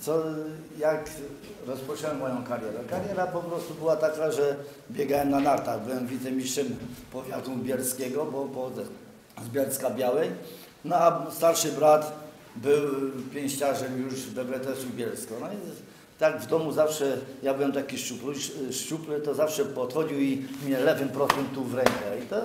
Co, jak rozpocząłem moją karierę? Kariera po prostu była taka, że biegałem na nartach. Byłem wicemistrzem powiatu bielskiego, bo pochodzę z Bielska Białej. No a starszy brat był pięściarzem już BBTS-u Bielsko. No i tak w domu zawsze, ja byłem taki szczupły, szczupły to zawsze podchodził i mnie lewym prostym tu w rękę. I to,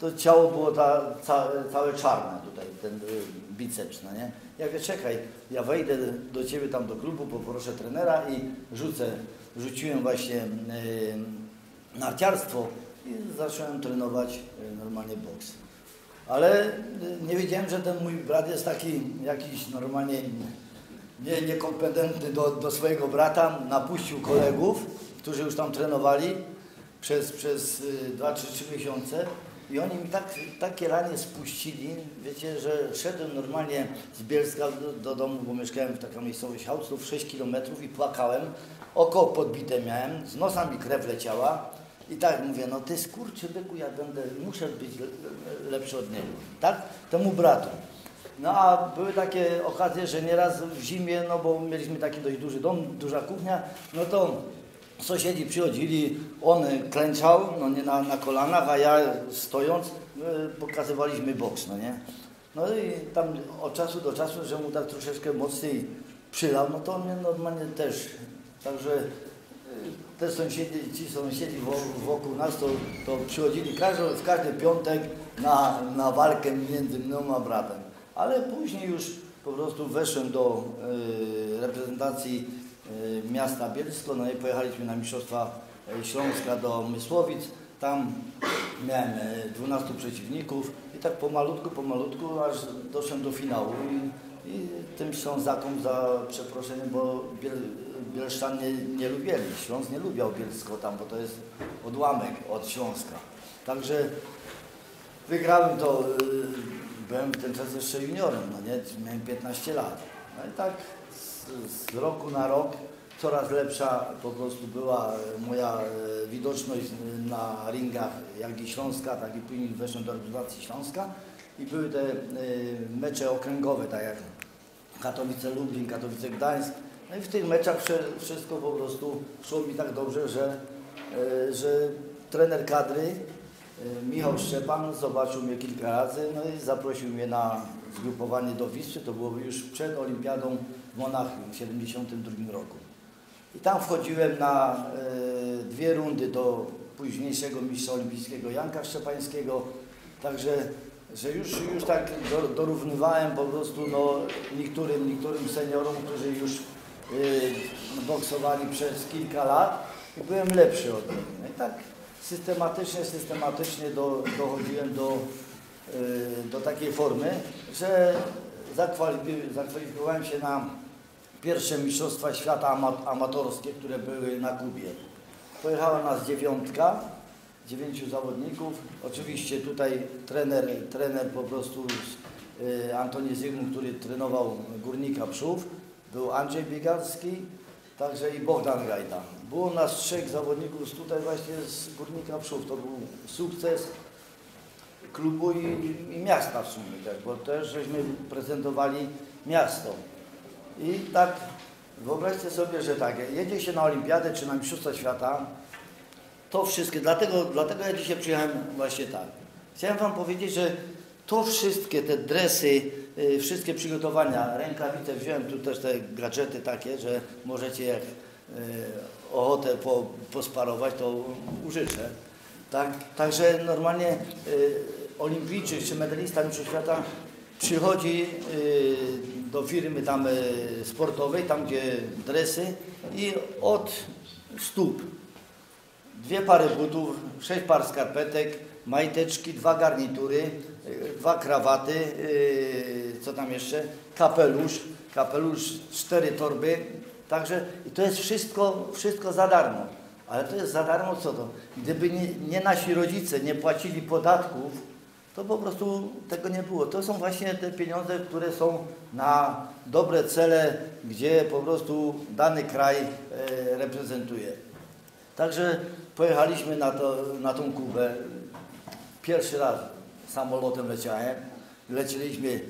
to ciało było ta, całe, całe czarne tutaj, ten y, biceps, no nie? Ja mówię, czekaj, ja wejdę do Ciebie tam do klubu, poproszę trenera i rzucę, rzuciłem właśnie y, narciarstwo i zacząłem trenować y, normalnie boks. Ale nie wiedziałem, że ten mój brat jest taki jakiś normalnie nie, niekompetentny do, do swojego brata. Napuścił kolegów, którzy już tam trenowali przez, przez 2 czy 3 miesiące. I oni mi tak, takie ranie spuścili, wiecie, że szedłem normalnie z Bielska do, do domu, bo mieszkałem w taką miejscowość Hałców, 6 kilometrów i płakałem. Oko podbite miałem, z nosa mi krew leciała. I tak mówię, no ty skurczybyku, ja będę, muszę być le- lepszy od niego, tak? Temu bratu. No a były takie okazje, że nieraz w zimie, no bo mieliśmy taki dość duży dom, duża kuchnia, no to sąsiedzi przychodzili, on klęczał, no nie na, na kolanach, a ja stojąc y, pokazywaliśmy boks, no nie? No i tam od czasu do czasu, że mu tak troszeczkę mocniej przylał, no to on mnie normalnie też, także y, te sąsiedzi, ci sąsiedzi wo- wokół nas, to, to przychodzili każdy, w każdy piątek na, na walkę między mną a bratem. Ale później już po prostu weszłem do y, reprezentacji miasta Bielsko, no i pojechaliśmy na Mistrzostwa y, Śląska do Mysłowic. Tam miałem y, 12 przeciwników i tak pomalutku, pomalutku, aż doszedłem do finału. I, i tym Ślązakom za przeproszenie, bo Biel, Bielszczan nie, nie lubieli, Śląsk nie lubiał Bielsko tam, bo to jest odłamek od Śląska. Także wygrałem to, y, byłem w ten czas jeszcze juniorem, no nie, miałem 15 lat. No i tak z, z roku na rok coraz lepsza po prostu była e, moja e, widoczność na ringach, jak i Śląska, tak i później weszłem do reprezentacji Śląska i były te e, mecze okręgowe, tak jak Katowice Lublin, Katowice Gdańsk. No i w tych meczach wszystko po prostu szło mi tak dobrze, że, e, że trener kadry e, Michał Szczepan zobaczył mnie kilka razy no i zaprosił mnie na zgrupowanie do Wisły. To było już przed Olimpiadą w Monachium w 1972 roku. I tam wchodziłem na e, dwie rundy do późniejszego mistrza olimpijskiego Janka Szczepańskiego. Także że już, już tak do, dorównywałem po prostu no, niektórym, niektórym seniorom, którzy już y, boksowali przez kilka lat i byłem lepszy od nich. No i tak systematycznie, systematycznie do, dochodziłem do, y, do takiej formy, że zakwalifik- zakwalifikowałem się na pierwsze Mistrzostwa Świata ama- amatorskie, które były na Kubie. Pojechała nas dziewiątka, dziewięciu zawodników. Oczywiście tutaj trener, trener po prostu y, Antoni Zygmunt, który trenował Górnika Przów, był Andrzej Biegarski, także i Bogdan Gajda. Było nas trzech zawodników tutaj właśnie z Górnika Przów. To był sukces klubu i, i miasta w sumie, tak, bo też żeśmy prezentowali miasto. I tak wyobraźcie sobie, że tak, jedzie się na olimpiadę czy na Mistrzostwa Świata, to wszystkie, dlatego, dlatego ja dzisiaj przyjechałem właśnie tak. Chciałem Wam powiedzieć, że to wszystkie te dresy, y, wszystkie przygotowania, rękawice, wziąłem tu też te gadżety takie, że możecie jak y, ochotę po, posparować, to użyczę. Tak? Także normalnie y, olimpijczyk czy medalista Mistrzostw Świata przychodzi y, do firmy tam y, sportowej, tam gdzie dresy i od stóp dwie pary butów, sześć par skarpetek, majteczki, dwa garnitury, y, dwa krawaty, y, co tam jeszcze, kapelusz, kapelusz, cztery torby, także i to jest wszystko, wszystko za darmo. Ale to jest za darmo co to? Gdyby nie, nie nasi rodzice nie płacili podatków, to po prostu tego nie było. To są właśnie te pieniądze, które są na dobre cele, gdzie po prostu dany kraj e, reprezentuje. Także pojechaliśmy na, to, na tą Kubę. Pierwszy raz samolotem leciałem. Lecieliśmy y,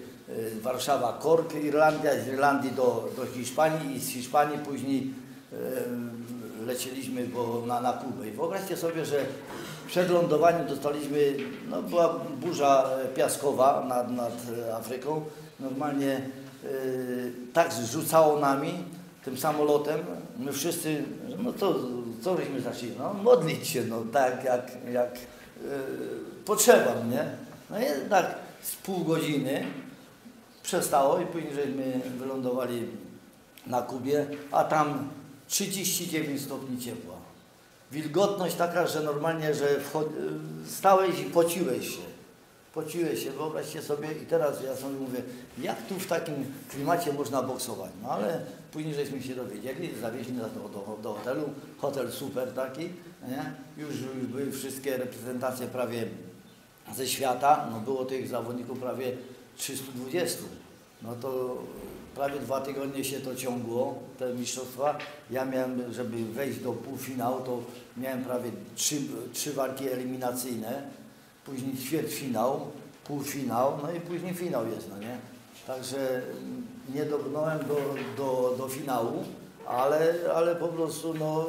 Warszawa, Kork, Irlandia, z Irlandii do, do Hiszpanii i z Hiszpanii później y, lecieliśmy bo na, na Kubę. I wyobraźcie sobie, że przed lądowaniem dostaliśmy, no była burza e, piaskowa nad, nad e, Afryką. Normalnie y, tak zrzucało nami tym samolotem. My wszyscy, no to co żeśmy zaczęli? No modlić się, no tak jak, jak y, potrzeba, nie? No tak z pół godziny przestało i później żeśmy wylądowali na Kubie, a tam 39 stopni ciepła. Wilgotność taka, że normalnie, że stałeś i pociłeś się. Pociłeś się, wyobraźcie sobie i teraz ja sobie mówię, jak tu w takim klimacie można boksować? No ale później żeśmy się dowiedzieli, zawieźli do, do, do hotelu, hotel super taki, nie? Już, już były wszystkie reprezentacje prawie ze świata, no było tych zawodników prawie 320. No to prawie dwa tygodnie się to ciągło, te mistrzostwa. Ja miałem, żeby wejść do półfinału, to miałem prawie trzy, trzy walki eliminacyjne, później ćwierćfinał, półfinał, no i później finał jest, no nie? Także nie dobrnąłem do, do, do finału, ale, ale po prostu no,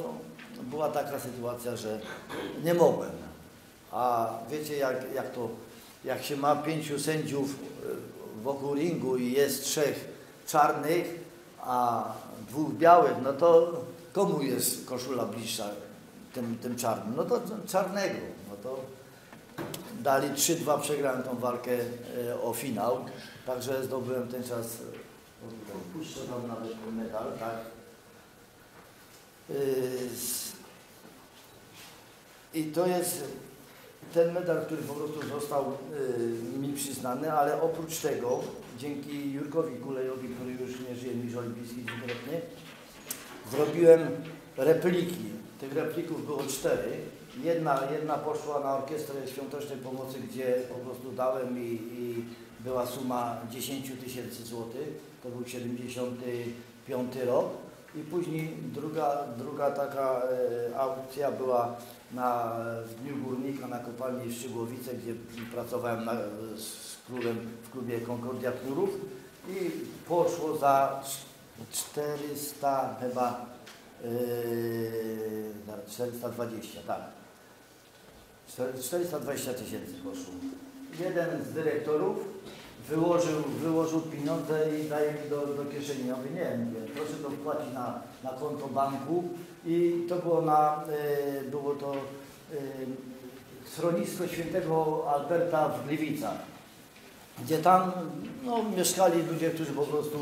była taka sytuacja, że nie mogłem. A wiecie jak, jak to, jak się ma pięciu sędziów e, wokół ringu i jest trzech czarnych, a dwóch białych, no to komu jest koszula bliższa tym, tym czarnym? No to czarnego. No to dali 3-2, przegrałem tą walkę e, o finał, także zdobyłem ten czas, puszczę wam nawet medal, tak. Z- I to jest ten medal, który po prostu został y, mi przyznany, ale oprócz tego, dzięki Jurkowi Kulejowi, który już nie żyje, mistrz olimpijski dwukrotnie, zrobiłem repliki. Tych replików było cztery. Jedna, jedna poszła na Orkiestrę Świątecznej Pomocy, gdzie po prostu dałem i, i była suma 10 tysięcy złotych. To był 75 rok. I później druga, druga taka e, aukcja była na, w Dniu Górnika na kopalni w Szybłowice, gdzie pracowałem na, z klubem w klubie Concordia Knurów i poszło za cz- 400 chyba yy, zaraz, 420, tak. Cztery- 420 tysięcy poszło. Jeden z dyrektorów wyłożył, wyłożył pieniądze i daje mi do, do kieszeni. Ja mówię, nie, mówię, proszę to wpłacić na, na konto banku i to było na, y, było to y, schronisko świętego Alberta w Gliwicach, gdzie tam no, mieszkali ludzie, którzy po prostu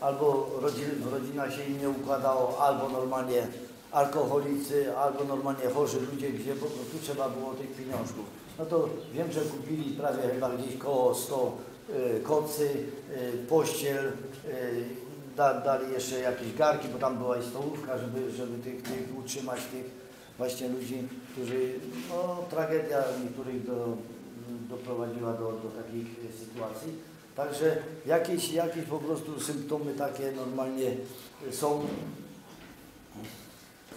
albo rodzin, rodzina się im nie układało, albo normalnie alkoholicy, albo normalnie chorzy ludzie, gdzie po prostu trzeba było tych pieniążków. No to wiem, że kupili prawie chyba gdzieś koło 100 y, kocy, y, pościel, y, da, dali jeszcze jakieś garki, bo tam była i stołówka, żeby, żeby tych, tych utrzymać tych właśnie ludzi, którzy, no tragedia niektórych do, doprowadziła do, do takich sytuacji. Także jakieś, jakieś po prostu symptomy takie normalnie są,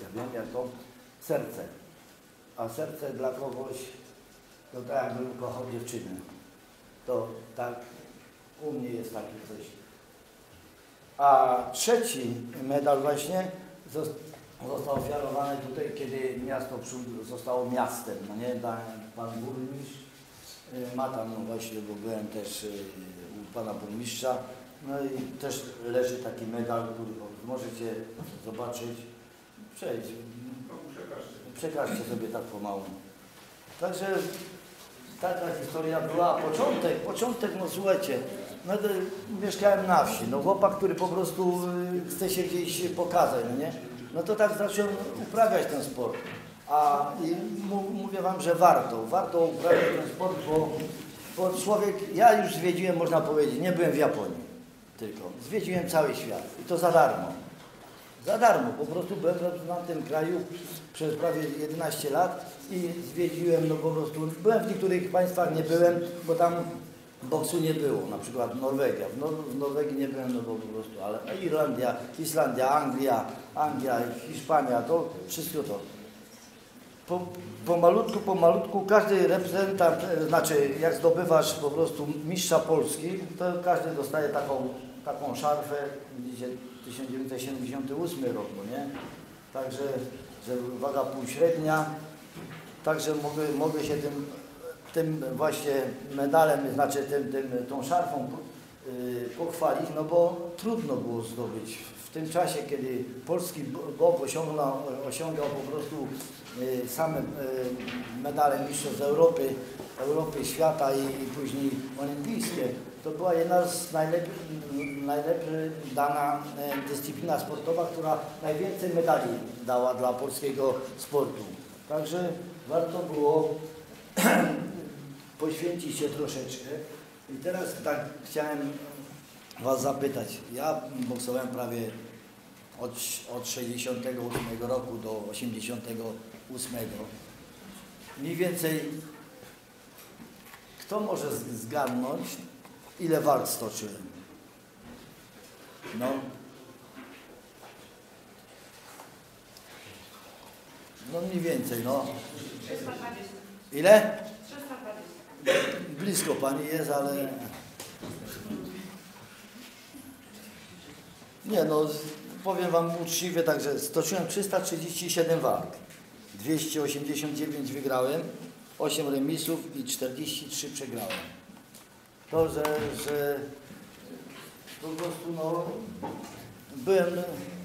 ja wiem jak to, serce. A serce dla kogoś to tak jakbym kochał dziewczynę. To tak u mnie jest takie coś. A trzeci medal właśnie zos- został ofiarowany tutaj, kiedy miasto zostało miastem. No nie, pan burmistrz y, ma tam no właśnie, bo byłem też y, u pana burmistrza. No i też leży taki medal, który możecie zobaczyć. Przejdź, przekażcie sobie tak pomału. Także taka historia była. Początek, początek, no słuchajcie, no, mieszkałem na wsi. No chłopak, który po prostu y, chce się gdzieś pokazać, no nie? No to tak zacząłem uprawiać ten sport. A mówię wam, że warto, warto uprawiać ten sport, bo, bo człowiek, ja już zwiedziłem, można powiedzieć, nie byłem w Japonii tylko, zwiedziłem cały świat i to za darmo. Za darmo, po prostu byłem reprezentantem kraju przez prawie 11 lat i zwiedziłem, no po prostu, byłem w niektórych państwach, nie byłem, bo tam boksu nie było, na przykład Norwegia. W, Nor- w Norwegii nie byłem, no bo po prostu, ale Irlandia, Islandia, Anglia, Anglia, Hiszpania, to wszystko to. po, pomalutku, pomalutku każdy reprezentant, e, znaczy jak zdobywasz po prostu mistrza Polski, to każdy dostaje taką, taką szarfę, widzicie, 1978 rok, no nie? Także, że waga półśrednia, także mogę, mogę się tym, tym właśnie medalem, znaczy tym, tym, tą szarfą y, pochwalić, no bo trudno było zdobyć. W tym czasie, kiedy polski bok osiągnął, osiągał po prostu y, same y, medale mistrzostw Europy, Europy, świata i, i później olimpijskie, to była jedna z najlepiej, najlepiej dana e, dyscyplina sportowa, która najwięcej medali dała dla polskiego sportu. Także warto było poświęcić się troszeczkę. I teraz tak chciałem Was zapytać. Ja boksowałem prawie od, od 68 roku do 88. Mniej więcej kto może z- zgadnąć, ile walk stoczyłem? No. No mniej więcej, no. 320. Ile? 320. Blisko pani jest, ale... Nie no, powiem wam uczciwie, także stoczyłem 337 walk. 289 wygrałem, 8 remisów i 43 przegrałem. To, że, że po prostu no, byłem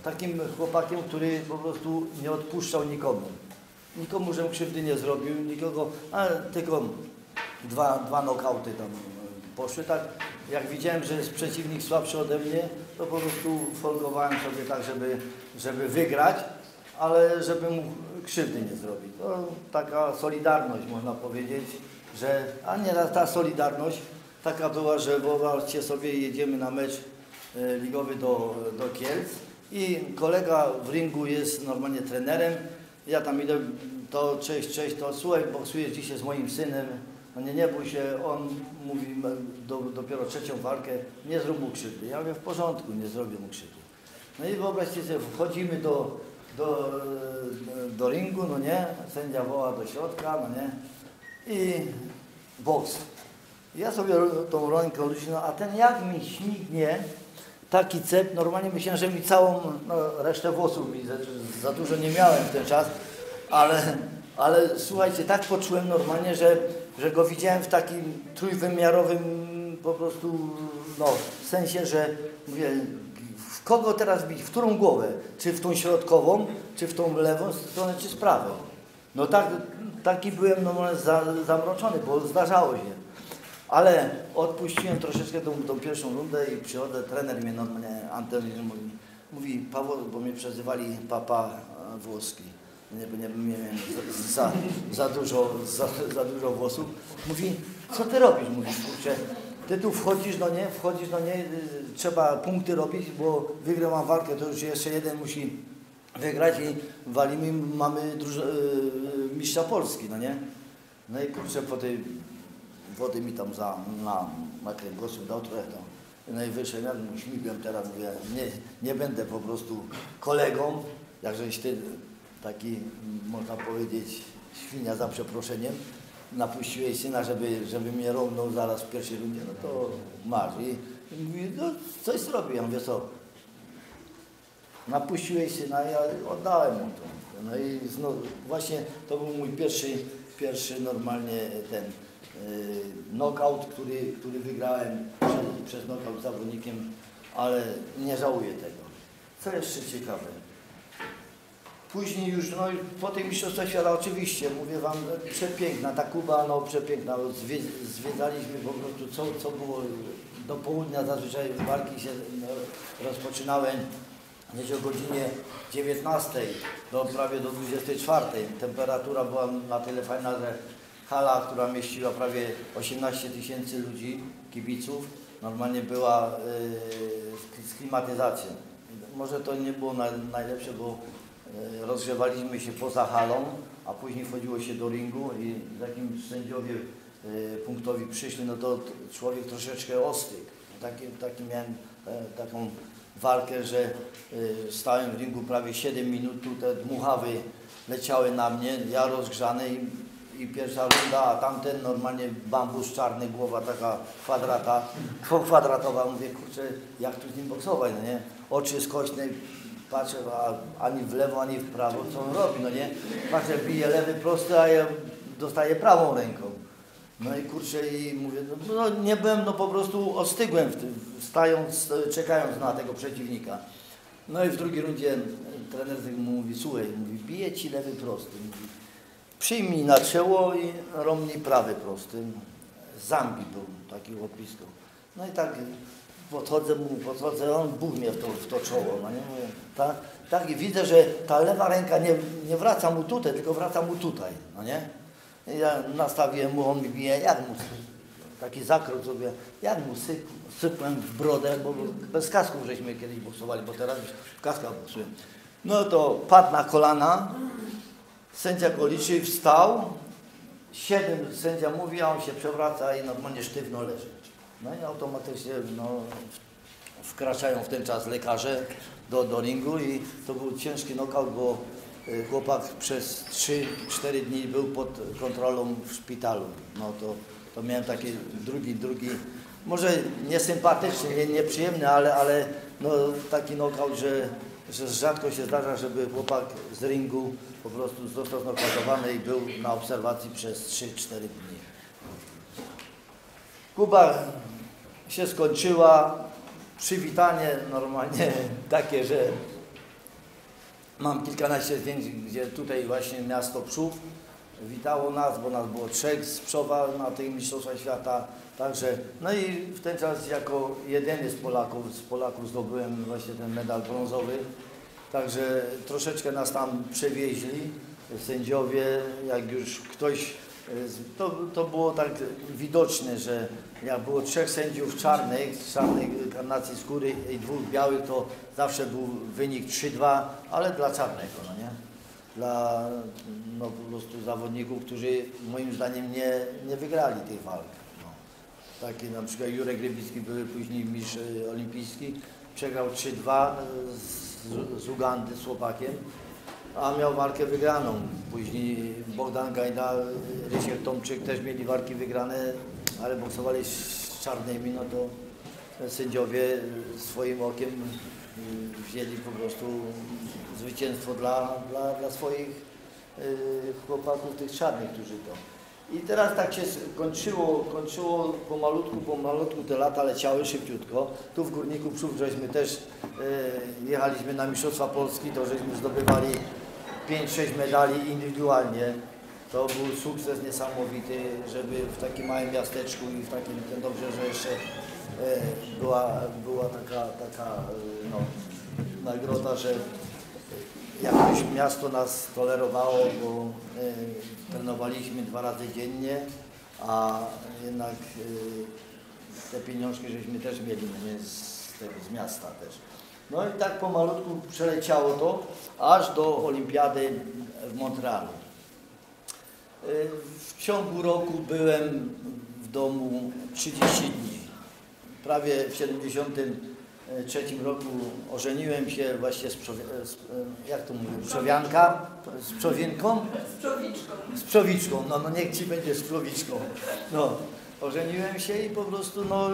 takim chłopakiem, który po prostu nie odpuszczał nikomu. Nikomu, żem krzywdy nie zrobił, nikogo, ale tylko dwa, dwa nokauty tam poszły. Tak, jak widziałem, że jest przeciwnik słabszy ode mnie, to po prostu folgowałem sobie tak, żeby, żeby wygrać, ale żeby mu krzywdy nie zrobić. To taka solidarność, można powiedzieć, że, a nie ta solidarność taka była, że wyobraźcie sobie, jedziemy na mecz e, ligowy do, do Kielc i kolega w ringu jest normalnie trenerem, ja tam idę, to cześć, cześć, to słuchaj, boksujesz dzisiaj z moim synem, no nie, nie bój się, on mówi do, dopiero trzecią walkę, nie zrób mu krzywdy. Ja mówię, w porządku, nie zrobię mu krzywdy. No i wyobraźcie sobie, wchodzimy do, do, do ringu, no nie, sędzia woła do środka, no nie, i boks. Ja sobie tą rękę luźno, a ten jak mi śmignie, taki cep, normalnie myślałem, że mi całą no, resztę włosów mi za, dużo nie miałem w ten czas, ale, ale słuchajcie, tak poczułem normalnie, że, że go widziałem w takim trójwymiarowym po prostu, no, w sensie, że mówię, w kogo teraz bić, w którą głowę, czy w tą środkową, czy w tą lewą stronę, czy z prawą. No tak, taki byłem normalnie za, zamroczony, bo zdarzało się. Ale odpuściłem troszeczkę tą, tą pierwszą rundę i przychodzę, trener mnie normalnie, mówi, mówi Paweł, bo mnie przezywali papa e, włoski. Nie, nie, nie miałem za, za, dużo, za, za dużo włosów. Mówi, co ty robisz? Mówi, kurczę, ty tu wchodzisz, no nie, wchodzisz, no nie, y, trzeba punkty robić, bo wygrałam walkę, to już jeszcze jeden musi wygrać i walimy, mamy druż- y, mistrza Polski, no nie? No i kurczę, po tej wody mi tam za, na, na kręgosłup dał trochę tam. Wyszedłem, ja śmigłem teraz, mówię, nie, nie będę po prostu kolegą, jakżeś ty taki, można powiedzieć, świnia za przeproszeniem, napuściłeś syna, żeby, żeby mnie równą zaraz w pierwszej rundzie, no to masz. I, i mówi, no coś zrobił, ja mówię, co? Napuściłeś syna, ja oddałem mu to. No i znowu, właśnie to był mój pierwszy, pierwszy normalnie ten knockout, który, który wygrałem przez, przez knockout zawodnikiem, ale nie żałuję tego. Co jeszcze ciekawe? Później już, no po tym mistrzostwach świata oczywiście, mówię Wam, przepiękna, ta Kuba, no przepiękna, zwie, zwiedzaliśmy po prostu, co, co było do południa, zazwyczaj walki się no, rozpoczynały gdzieś o godzinie 19 do prawie do 24. Temperatura była na tyle fajna, że hala, która mieściła prawie 18 tysięcy ludzi, kibiców, normalnie była yy, z klimatyzacją. Może to nie było na, najlepsze, bo yy, rozgrzewaliśmy się poza halą, a później wchodziło się do ringu i zanim sędziowie yy, punktowi przyszli, no to człowiek troszeczkę ostygł. Taki, taki miałem e, taką walkę, że stałem w ringu prawie 7 minut, te dmuchawy leciały na mnie, ja rozgrzany i, i pierwsza runda, a tamten normalnie bambus czarny, głowa taka kwadrata, kwadratowa, mówię, kurczę, jak tu z nim boksować, no nie? Oczy skośne, patrzę, a ani w lewo, ani w prawo, co on robi, no nie? Patrzę, bije lewy prosty, a ja dostaję prawą ręką. No i kurczę, i mówię, no, no nie byłem, no po prostu ostygłem w tym, stając, czekając na tego przeciwnika. No i w drugiej rundzie trener mówi, słuchaj, mówi, bije ci lewy prosty. Mówi, przyjmij na czoło i romnij prawy prosty. Z Zambii był taki łopisko. No i tak podchodzę mu, podchodzę, on buch mnie w to, w to czoło, no nie? Tak, i widzę, że ta lewa ręka nie, nie wraca mu tutaj, tylko wraca mu tutaj, no nie? I Ja nastawiłem mu, on mi bije, jak mu taki zakrok zrobię, jak mu syp, sypłem w brodę, bo bez kasków żeśmy kiedyś boksowali, bo teraz już w kaskach boksuję. No to padł na kolana, sędzia go liczy, wstał, siedem sędzia mówi, a on się przewraca i normalnie sztywno leży. No i automatycznie no, wkraczają w ten czas lekarze do, do ringu i to był ciężki knockout, bo y, chłopak przez 3-4 dni był pod kontrolą w szpitalu. No to, to miałem taki drugi, drugi, może niesympatyczny, nie, nieprzyjemny, ale, ale no, taki knockout, że, że rzadko się zdarza, żeby chłopak z ringu po prostu został znokautowany i był na obserwacji przez 3-4 dni. Kuba się skończyła, przywitanie normalnie takie, że mam kilkanaście zdjęć, gdzie tutaj właśnie miasto Przów witało nas, bo nas było trzech z Przowa na tych Mistrzostwach Świata, także, no i w ten czas jako jedyny z Polaków, z Polaków zdobyłem właśnie ten medal brązowy, także troszeczkę nas tam przewieźli, sędziowie, jak już ktoś to, to było tak widoczne, że jak było trzech sędziów czarnych, z czarnej karnacji skóry i dwóch białych, to zawsze był wynik 3-2, ale dla czarnego, no nie? Dla no, po prostu zawodników, którzy moim zdaniem nie, nie wygrali tych walk. No. Taki na przykład Jurek Rybicki był później mistrz e, olimpijski, przegrał 3-2 z, z Ugandy, z chłopakiem a miał walkę wygraną. Później Bogdan Gajda, Rysiek Tomczyk też mieli walki wygrane, ale boksowali z czarnymi, no to sędziowie swoim okiem wzięli po prostu zwycięstwo dla, dla, dla swoich y, chłopaków, tych czarnych, którzy to. I teraz tak się kończyło, kończyło pomalutku, pomalutku te lata leciały szybciutko. Tu w Górniku Przów żeśmy też y, jechaliśmy na Mistrzostwa Polski, to żeśmy zdobywali 5-6 medali indywidualnie. To był sukces niesamowity, żeby w takim małym miasteczku i w takim, tym dobrze, że jeszcze e, była, była taka, taka e, no, nagroda, że jakoś miasto nas tolerowało, bo e, trenowaliśmy dwa razy dziennie, a jednak e, te pieniążki żeśmy też mieli no nie, z, tego, z miasta też. No i tak pomalutku przeleciało to, aż do olimpiady w Montrealu. Y, W ciągu roku byłem w domu 30 dni. Prawie w 73 roku ożeniłem się właśnie z, przowi- z jak to mówię, przowianka, z przowienką? Z czowiczką. Z przowiczką, no, no niech ci będzie z przowiczką. No, ożeniłem się i po prostu, no,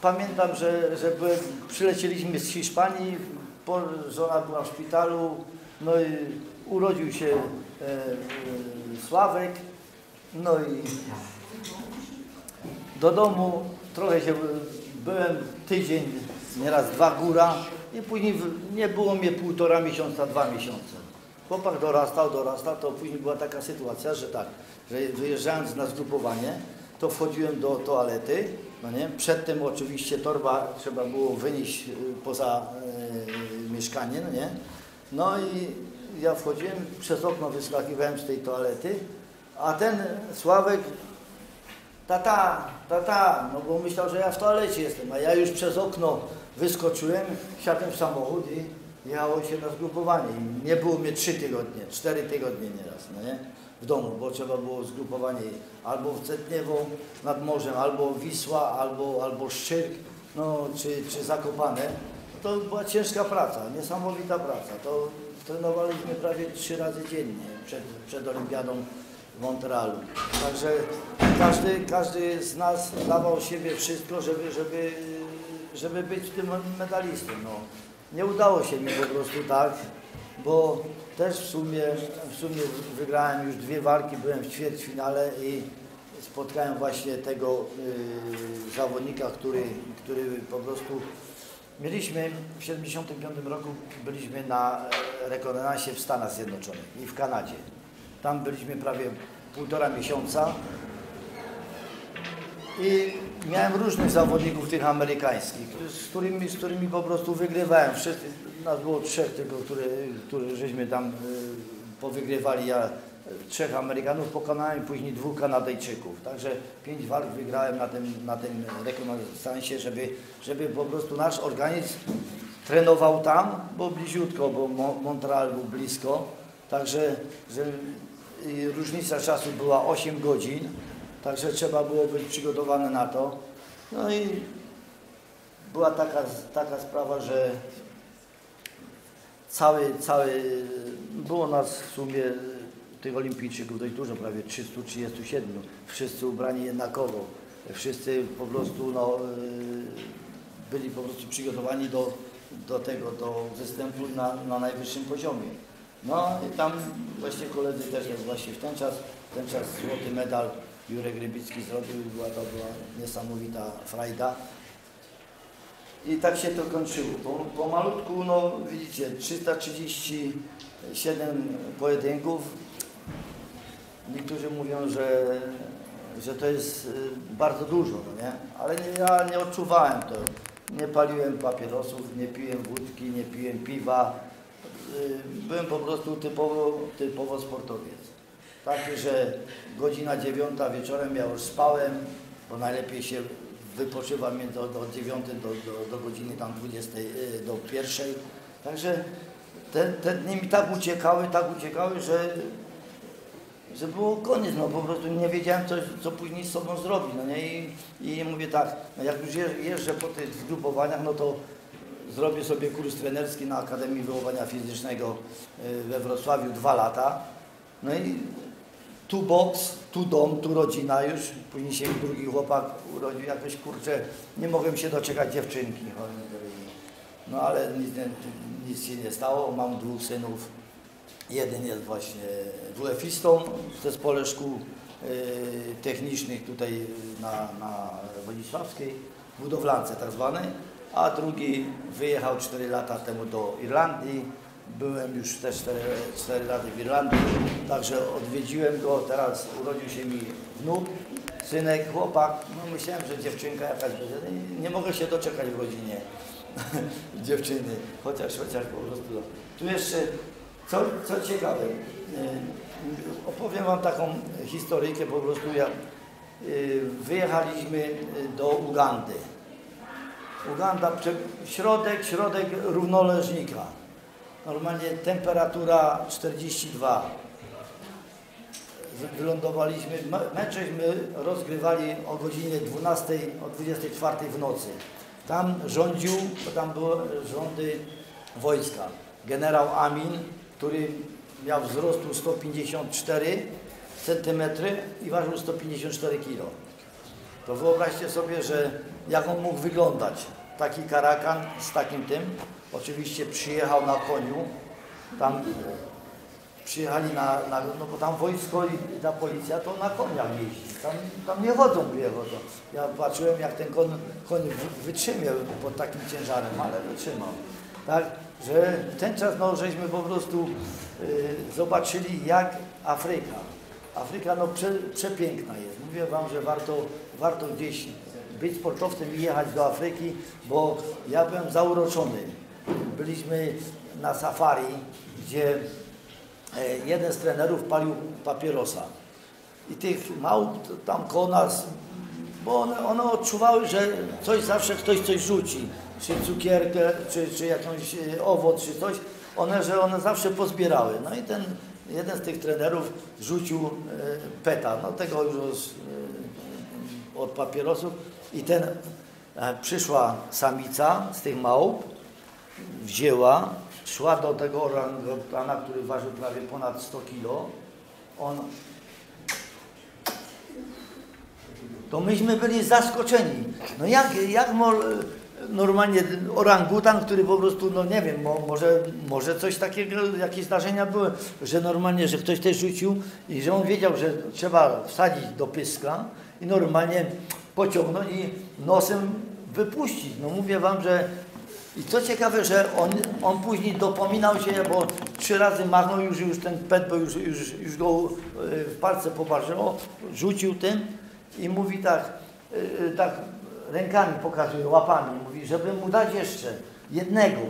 pamiętam, że, że byłem, przylecieliśmy z Hiszpanii, po, żona była w szpitalu, no i urodził się e, e, Sławek, no i do domu trochę się, byłem tydzień, nieraz dwa góra i później nie było mnie półtora miesiąca, dwa miesiące. Chłopak dorastał, dorastał, to później była taka sytuacja, że tak, że wyjeżdżając na zgrupowanie, to wchodziłem do toalety, no nie? Przedtem oczywiście torba trzeba było wynieść y, poza y, mieszkanie, no nie? No i ja wchodziłem, przez okno wyskakiwałem z tej toalety, a ten Sławek Tata, tata, no bo myślał, że ja w toalecie jestem, a ja już przez okno wyskoczyłem, wsiadłem w samochód i jechało się na zgrupowanie. I nie było mnie trzy tygodnie, cztery tygodnie nieraz, no nie? W domu, bo trzeba było zgrupowanie albo w Cetniewo nad morzem, albo Wisła, albo, albo Szczyrk, no czy, czy Zakopane. To była ciężka praca, niesamowita praca. To trenowaliśmy prawie trzy razy dziennie przed, przed olimpiadą w Montrealu. Także każdy, każdy z nas dawał siebie wszystko, żeby, żeby, żeby być tym medalistą. No. Nie udało się mi po prostu tak, bo też w sumie, w sumie wygrałem już dwie walki, byłem w ćwierćfinale i spotkałem właśnie tego y, zawodnika, który, który po prostu mieliśmy w 75 roku byliśmy na e, rekonansie w Stanach Zjednoczonych i w Kanadzie. Tam byliśmy prawie półtora miesiąca i miałem różnych zawodników tych amerykańskich, z którymi, z którymi po prostu wygrywałem. Wszyscy, nas było trzech tylko, które, które żeśmy tam y, powygrywali. Ja trzech Amerykanów pokonałem, później dwóch Kanadyjczyków. Także pięć walk wygrałem na tym, na tym rekonesansie, żeby, żeby po prostu nasz organizm trenował tam, bo bliziutko, bo Mo- Montreal był blisko. Także że, różnica czasu była 8 godzin, także trzeba było być przygotowany na to. No i była taka, taka sprawa, że cały, cały, było nas w sumie tych olimpijczyków dość dużo, prawie 337, wszyscy ubrani jednakowo, wszyscy po prostu no, y, byli po prostu przygotowani do, do tego, do występu na, na najwyższym poziomie. No i tam właśnie koledzy też jak właśnie w ten czas, w ten czas złoty medal Jurek Rybicki zrobił, była to była niesamowita frajda. I tak się to kończyło. Po, po malutku, no widzicie, 337 pojedynków. Niektórzy mówią, że, że to jest y, bardzo dużo, no nie? Ale nie, ja nie odczuwałem to. Nie paliłem papierosów, nie piłem wódki, nie piłem piwa. Y, Byłem po prostu typowo, typowo sportowiec. Taki, że godzina dziewiąta wieczorem ja już spałem, bo najlepiej się wypoczywa między od, 9 do, do, do godziny tam 20, y, do pierwszej. Także te, te dni mi tak uciekały, tak uciekały, że, że było koniec, no po prostu nie wiedziałem, co, co później z sobą zrobić, no nie? I, i mówię tak, no jak już jeżdżę po tych zgrupowaniach, no to zrobię sobie kurs trenerski na Akademii Wychowania Fizycznego y, we Wrocławiu dwa lata. No i tu boks, tu dom, tu rodzina już. Później się drugi chłopak urodził jakoś, kurczę, nie mogłem się doczekać dziewczynki. No ale nic, nic się nie stało, mam dwóch synów. Jeden jest właśnie WF-istą w zespole szkół y, technicznych tutaj na, na Wodzisławskiej, budowlance tak zwanej, a drugi wyjechał 4 lata temu do Irlandii. Byłem już też 4, 4 lata w Irlandii, także odwiedziłem go, teraz urodził się mi wnuk, synek, chłopak. No myślałem, że dziewczynka jakaś będzie. Nie, nie mogę się doczekać w rodzinie dziewczyny, chociaż, chociaż po prostu. Tu jeszcze, co, co ciekawe, y, opowiem Wam taką historyjkę, po prostu ja, y, wyjechaliśmy y, do Ugandy. Uganda, środek, środek równoleżnika. Normalnie temperatura 42. Wy- Wylądowaliśmy, me- mecz rozgrywali o godzinie 12, o 24 w nocy. Tam rządził, bo tam były rządy wojska. Generał Amin, który miał wzrostu 154 cm i ważył 154 kg. To wyobraźcie sobie, że jak on mógł wyglądać. Taki karakan z takim tym. Oczywiście przyjechał na koniu. Tam e, przyjechali na, na no bo tam wojsko i ta policja to na koniach jeździ. Tam, tam nie chodzą piechotą. Ja patrzyłem jak ten koń, koń wy- wytrzymał pod takim ciężarem, ale wytrzymał. Tak, że ten czas no, żeśmy po prostu y, zobaczyli jak Afryka. Afryka no, prze, przepiękna jest. Mówię Wam, że warto, warto gdzieś być sportowcem i jechać do Afryki, bo ja byłem zauroczony. Byliśmy na safari, gdzie e, jeden z trenerów palił papierosa. I tych małp tam koło nas, bo one, one odczuwały, że coś zawsze ktoś coś rzuci, czy cukierkę, czy, czy jakąś e, owoc, czy coś, one, że one zawsze pozbierały. No i ten jeden z tych trenerów rzucił e, peta, no tego już od papierosów i ten e, przyszła samica z tych małp wzięła, szła do tego orangutana, który ważył prawie ponad 100 kilo. On to myśmy byli zaskoczeni. No jak, jak normalnie orangutan, który po prostu, no nie wiem, mo, może, może coś takiego, jakieś zdarzenia były, że normalnie, że ktoś też rzucił i że on wiedział, że trzeba wsadzić do pyska i normalnie pociągnąć i nosem wypuścić. No mówię wam, że i co ciekawe, że on, on później dopominał się, bo trzy razy machnął już, już ten pet, bo już, już, już go e, w palce poparzyło, rzucił tym i mówi tak, y, y, tak rękami pokazuje, łapami, mówi, żeby mu dać jeszcze jednego,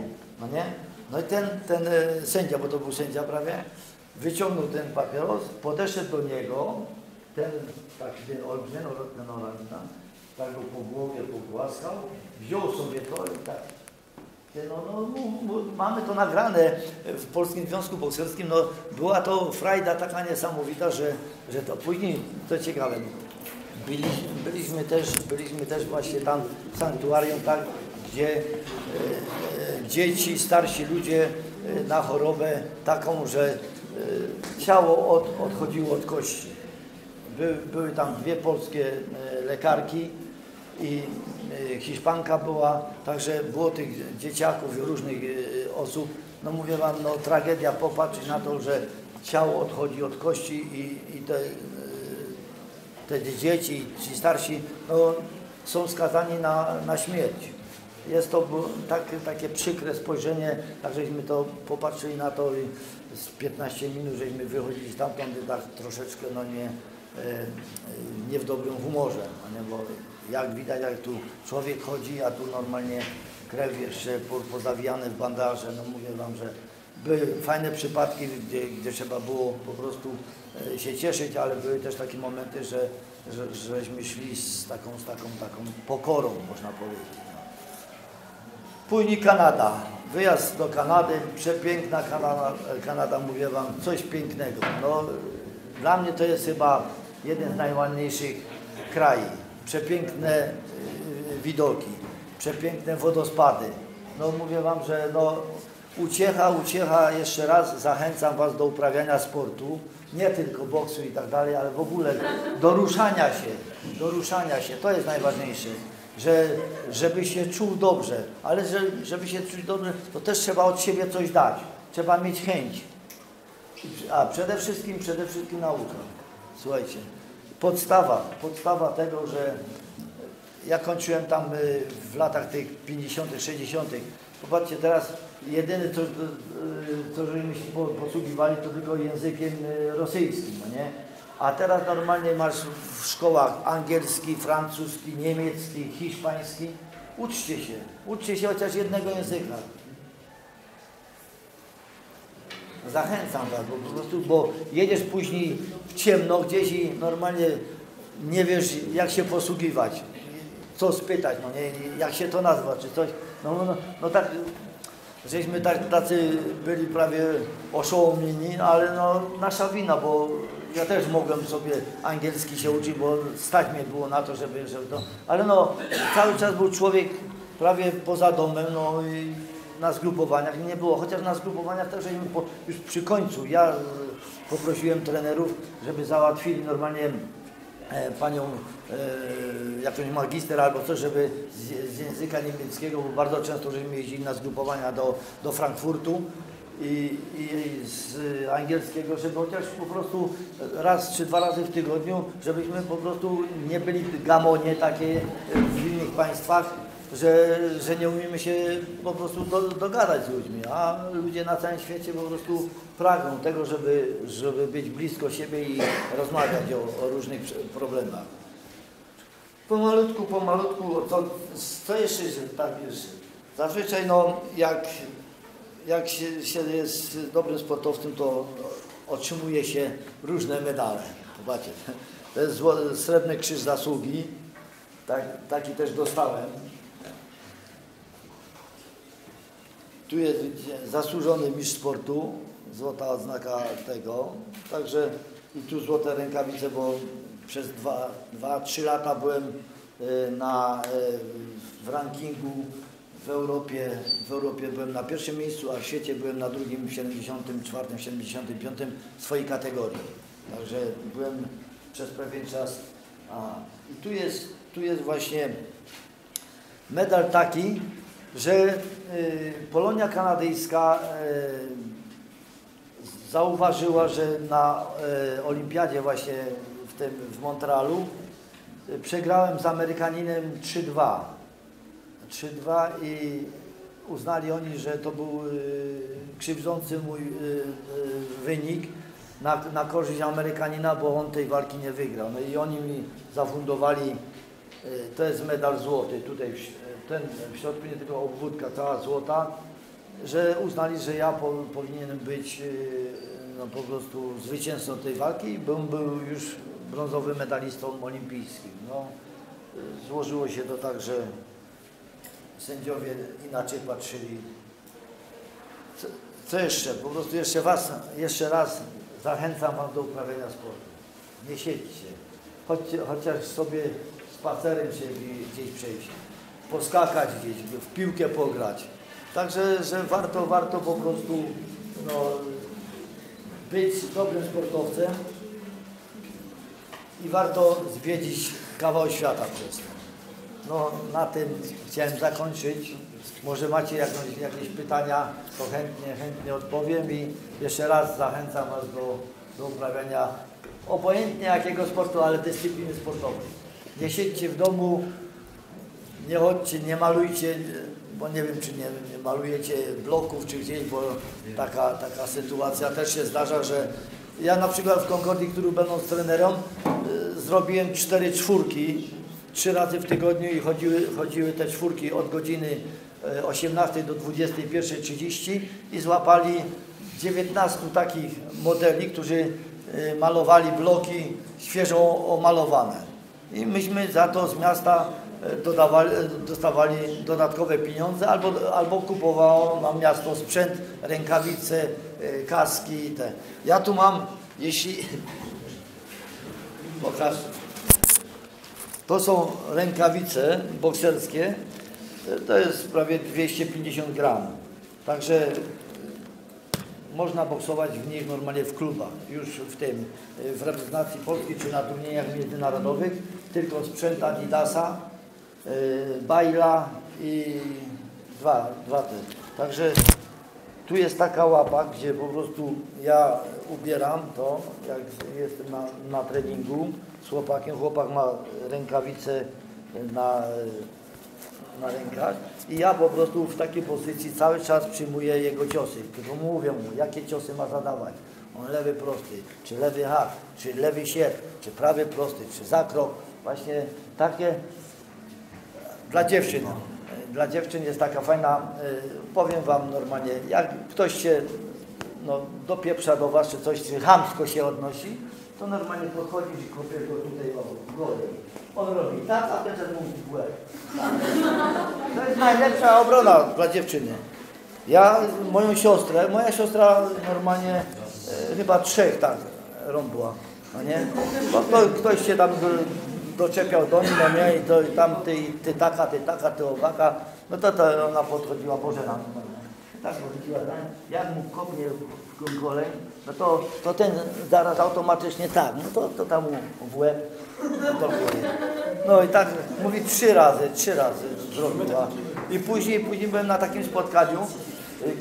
no nie? No i ten, ten sędzia, bo to był sędzia prawie, wyciągnął ten papieros, podeszedł do niego, ten taki ten olbrzym, ten tak go po głowie pogłaskał, wziął sobie to i tak. No, no, no, mamy to nagrane w Polskim Związku Bokserskim. No, była to frajda taka niesamowita, że, że to później, to ciekawe, byli, byliśmy, też, byliśmy też właśnie tam w sanktuarium, tak, gdzie e, e, dzieci, starsi ludzie e, na chorobę taką, że e, ciało od, odchodziło od kości. By, były tam dwie polskie e, lekarki i e, Hiszpanka była, także było tych dzieciaków i różnych e, osób. No mówię Wam, no tragedia popatrzeć na to, że ciało odchodzi od kości i, i te, te dzieci, ci starsi, no, są skazani na, na śmierć. Jest to tak, takie przykre spojrzenie, tak żeśmy to popatrzyli na to i z 15 minut żeśmy wychodzili stamtąd i tak troszeczkę no nie, nie w dobrym humorze, bo jak widać, jak tu człowiek chodzi, a tu normalnie krew jeszcze po- pozawijane w bandaże, no mówię Wam, że były fajne przypadki, gdzie, gdzie trzeba było po prostu e, się cieszyć, ale były też takie momenty, że, że żeśmy szli z taką, z taką, taką pokorą, można powiedzieć. No. Później Kanada. Wyjazd do Kanady, przepiękna Kanada, Kanada, mówię Wam, coś pięknego. No, dla mnie to jest chyba jeden z najładniejszych krajów. Przepiękne y, widoki, przepiękne wodospady. No mówię Wam, że no, uciecha, uciecha, jeszcze raz zachęcam Was do uprawiania sportu, nie tylko boksu i tak dalej, ale w ogóle do ruszania się, do ruszania się, to jest najważniejsze że, żeby się czuł dobrze, ale że, żeby się czuć dobrze, to też trzeba od siebie coś dać. Trzeba mieć chęć. A przede wszystkim, przede wszystkim nauka. Słuchajcie, podstawa, podstawa tego, że ja kończyłem tam y, w latach tych 50., 60. Popatrzcie, teraz jedyne, co, y, co żeśmy się po- posługiwali, to tylko językiem y, rosyjskim, no nie? A teraz normalnie masz w szkołach angielski, francuski, niemiecki, hiszpański. Uczcie się, uczcie się chociaż jednego języka. Zachęcam Was, bo po prostu, bo jedziesz później w ciemno gdzieś i normalnie nie wiesz jak się posługiwać, co spytać, no nie, jak się to nazwa, czy coś. No, no, no, no tak, żeśmy tak, tacy byli prawie oszołomieni, ale no nasza wina, bo ja też mogłem sobie angielski się uczyć, bo stać mnie było na to, żeby, żeby to, ale no cały czas był człowiek prawie poza domem, no i na zgrupowaniach nie było, chociaż na zgrupowaniach też po, już przy końcu, ja e, poprosiłem trenerów, żeby załatwili normalnie e, panią e, jakąś magister albo coś, żeby z, z języka niemieckiego, bo bardzo często żeśmy jeździli na zgrupowania do, do Frankfurtu i, i z angielskiego, żeby chociaż po prostu raz czy dwa razy w tygodniu, żebyśmy po prostu nie byli gamonie takie w innych państwach, że, że nie umiemy się po prostu do, dogadać z ludźmi, a ludzie na całym świecie po prostu pragną tego, żeby, żeby być blisko siebie i rozmawiać o, o różnych problemach. Pomalutku, pomalutku, co, co jeszcze tak jest? Zazwyczaj no, jak, jak się, się jest dobrym sportowcem, to otrzymuje się różne medale. Zobaczcie, to jest srebrny krzyż zasługi, tak, taki też dostałem. Tu jest zasłużony mistrz sportu, złota odznaka tego. Także i tu złote rękawice, bo przez 2-3 lata byłem e, na, e, w rankingu w Europie, w Europie byłem na pierwszym miejscu, a w świecie byłem na drugim w 74, 75 w swojej kategorii. Także byłem przez pewien czas. A, I tu jest, tu jest właśnie medal taki, że y, Polonia kanadyjska y, zauważyła, że na y, olimpiadzie właśnie w, tym, w Montrealu przegrałem z Amerykaninem 3-2. 3-2 i uznali oni, że to był krzywdzący mój wynik na, na korzyść Amerykanina, bo on tej walki nie wygrał. No i oni mi zafundowali, to jest medal złoty, tutaj ten w środku nie tylko obwódka cała złota, że uznali, że ja po, powinienem być y, no, po prostu zwycięzcą tej walki i bym był już brązowym medalistą olimpijskim. No, złożyło się to tak, że sędziowie inaczej patrzyli. Co, co jeszcze? Po prostu jeszcze Was, jeszcze raz zachęcam Was do uprawiania sportu. Nie siedźcie. Chodźcie, chociaż sobie spacerem się gdzieś przejść, poskakać gdzieś, w piłkę pograć. Także, że warto, warto po prostu no, być dobrym sportowcem i warto zwiedzić kawał świata przez to. No na tym chciałem zakończyć. Może macie jakąś, jakieś pytania, to chętnie, chętnie odpowiem i jeszcze raz zachęcam Was do, do uprawiania obojętnie jakiego sportu, ale dyscypliny sportowej. Nie siedźcie w domu, nie chodźcie, nie malujcie, bo nie wiem czy nie, nie malujecie bloków czy gdzieś, bo taka, taka sytuacja też się zdarza, że ja na przykład w Concordii, który będąc trenerem, y, zrobiłem cztery czwórki, trzy razy w tygodniu i chodziły, chodziły te czwórki od godziny e, 18 do 21.30 i złapali 19 takich modeli, którzy e, malowali bloki świeżo omalowane. I myśmy za to z miasta dodawali, dostawali dodatkowe pieniądze albo, albo kupowało nam miasto sprzęt, rękawice, e, kaski i te. Ja tu mam, jeśli... Pokaż. To są rękawice bokserskie, to jest prawie 250 gram. Także można boksować w nich normalnie w klubach, już w tym, w reprezentacji Polski czy na turniejach międzynarodowych, tylko sprzęt Adidasa, Bajla i dwa, dwa te. Także tu jest taka łapa, gdzie po prostu ja ubieram to, jak jestem na, na treningu z chłopakiem. Chłopak ma rękawice na, na rękach i ja po prostu w takiej pozycji cały czas przyjmuję jego ciosy. Tylko mówię mu, jakie ciosy ma zadawać. On lewy prosty, czy lewy hak, czy lewy sierp, czy prawy prosty, czy zakrok. Właśnie takie dla dziewczyn. Dla dziewczyn jest taka fajna, y, powiem Wam normalnie, jak ktoś się no, dopieprza do Was, czy coś, czy chamsko się odnosi, to normalnie podchodzisz i kopiesz go tutaj o, głowę. On robi tak, a ten mówi w łeb. To jest najlepsza obrona dla dziewczyny. Ja, moją siostrę, moja siostra normalnie e, chyba trzech tak rąbła, no nie? Bo to, ktoś się tam do, doczepiał do niej, no nie? I to i tam ty, ty taka, ty taka, ty owaka. No to, to ona podchodziła, Boże nam. Tak podchodziła, tak? jak mu kopnie w goleń, no to, to ten zaraz automatycznie tak, no to, to tam w łeb. No i tak mówi trzy razy, trzy razy zrobiła. I później, później byłem na takim spotkaniu,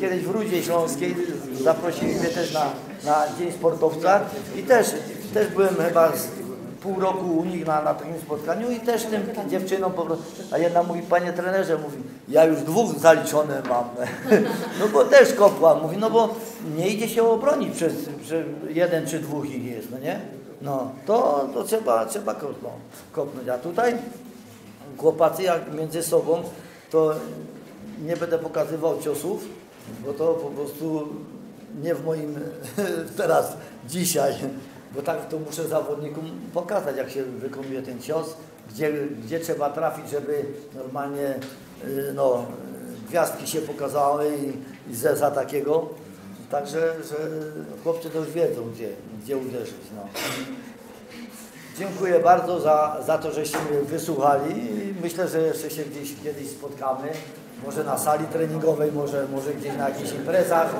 kiedyś w Rudzie Śląskiej, zaprosili mnie też na, na Dzień Sportowca i też, też byłem chyba z pół roku u nich na, na takim spotkaniu i też tym dziewczynom po prostu, a jedna mówi, panie trenerze, mówi, ja już dwóch zaliczone mam, no bo też kopła, mówi, no bo nie idzie się obronić przez, że jeden czy dwóch ich jest, no nie? No, to, to trzeba, trzeba kopnąć, kopnąć, a tutaj chłopacy jak między sobą, to nie będę pokazywał ciosów, bo to po prostu nie w moim teraz, dzisiaj, bo tak to muszę zawodnikom pokazać, jak się wykonuje ten cios, gdzie, gdzie trzeba trafić, żeby normalnie y, no, gwiazdki się pokazały i, i za takiego. Także, że chłopcy to już wiedzą, gdzie, gdzie uderzyć. No. Dziękuję bardzo za, za to, żeście mnie wysłuchali i myślę, że jeszcze się gdzieś kiedyś spotkamy może na sali treningowej, może, może gdzieś na jakichś imprezach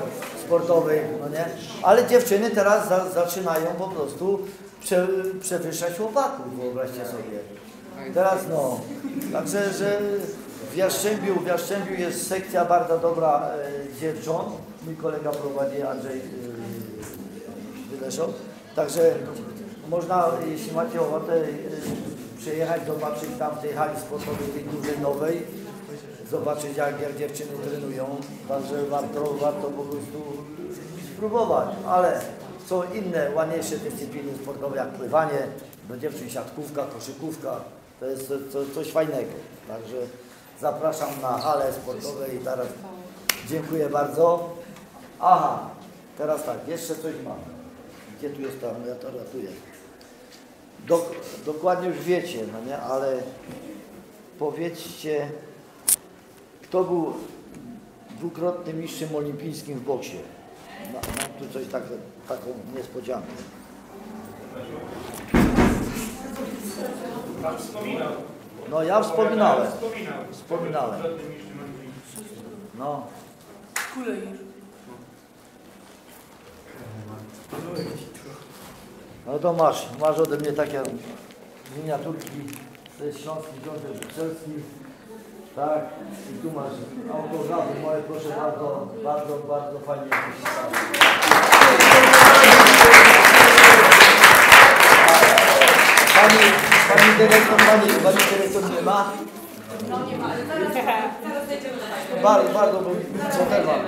sportowych, no nie? Ale dziewczyny teraz za, zaczynają po prostu prze, przewyższać chłopaków, wyobraźcie sobie. Teraz no, także, że w Jastrzębiu, w Jastrzębiu jest sekcja bardzo dobra e, dziewcząt. Mój kolega prowadzi Andrzej e. Także można, jeśli macie ochotę, e, przyjechać, zobaczyć tam w tej hali sportowej, tej dużej nowej, zobaczyć jak, jak dziewczyny trenują. Także warto, warto po prostu spróbować. Ale są inne, ładniejsze dyscypliny sportowe jak pływanie, do dziewczyn siatkówka, koszykówka. To jest coś fajnego. Także zapraszam na halę sportowe i teraz dziękuję bardzo. Aha, teraz tak, jeszcze coś mam. Gdzie tu jest tam? Ja to ratuję. Dok dokładnie już wiecie, no nie, ale powiedzcie, kto był dwukrotnym mistrzem olimpijskim w boksie? Ma- Mam tu coś tak, taką niespodziankę. Pan wspominał. No ja wspominałem. Wspominał. Wspominałem. No. No to masz, masz ode mnie takie miniaturki ze Śląski Książek Brukselski. Tak, i tu masz autografy moje, proszę bardzo, bardzo, bardzo fajnie. Pani, pani dyrektor, pani, pani dyrektor nie ma? No nie ma, ale zaraz, zaraz dojdziemy do tego. Bardzo, bardzo, bo co temat.